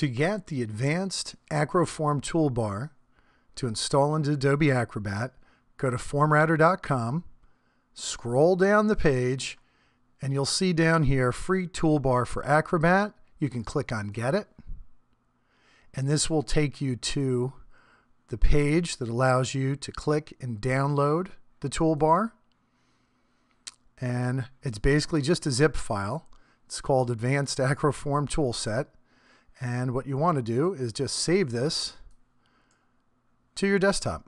To get the advanced Acroform toolbar to install into Adobe Acrobat, go to formrouter.com, scroll down the page, and you'll see down here free toolbar for Acrobat. You can click on Get It, and this will take you to the page that allows you to click and download the toolbar. And it's basically just a zip file. It's called Advanced Acroform Toolset. And what you want to do is just save this to your desktop.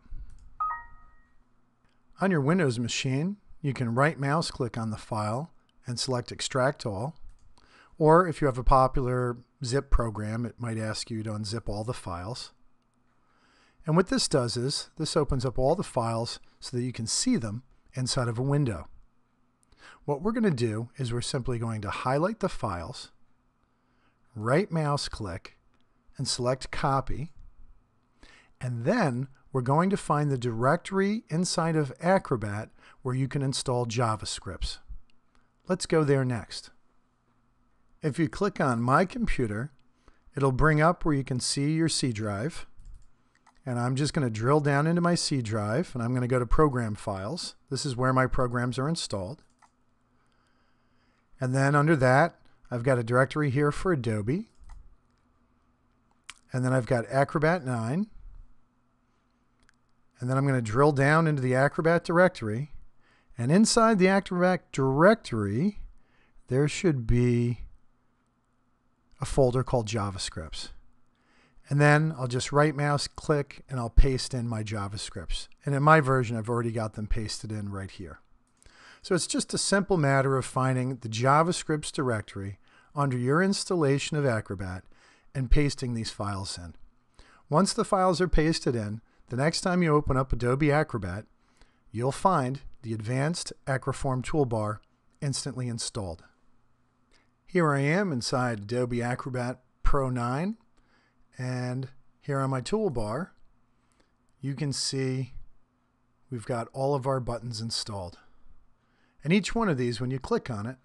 On your Windows machine, you can right mouse click on the file and select Extract All. Or if you have a popular zip program, it might ask you to unzip all the files. And what this does is this opens up all the files so that you can see them inside of a window. What we're going to do is we're simply going to highlight the files, right mouse click, and select copy. And then we're going to find the directory inside of Acrobat where you can install JavaScripts. Let's go there next. If you click on My Computer, it'll bring up where you can see your C drive. And I'm just going to drill down into my C drive and I'm going to go to Program Files. This is where my programs are installed. And then under that, I've got a directory here for Adobe. And then I've got Acrobat 9. And then I'm going to drill down into the Acrobat directory. And inside the Acrobat directory, there should be a folder called JavaScripts. And then I'll just right mouse click and I'll paste in my JavaScripts. And in my version, I've already got them pasted in right here. So it's just a simple matter of finding the JavaScripts directory under your installation of Acrobat and pasting these files in. Once the files are pasted in, the next time you open up Adobe Acrobat, you'll find the Advanced Acroform toolbar instantly installed. Here I am inside Adobe Acrobat Pro 9 and here on my toolbar, you can see we've got all of our buttons installed. And each one of these, when you click on it,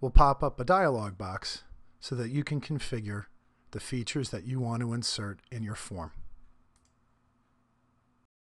will pop up a dialog box so that you can configure the features that you want to insert in your form.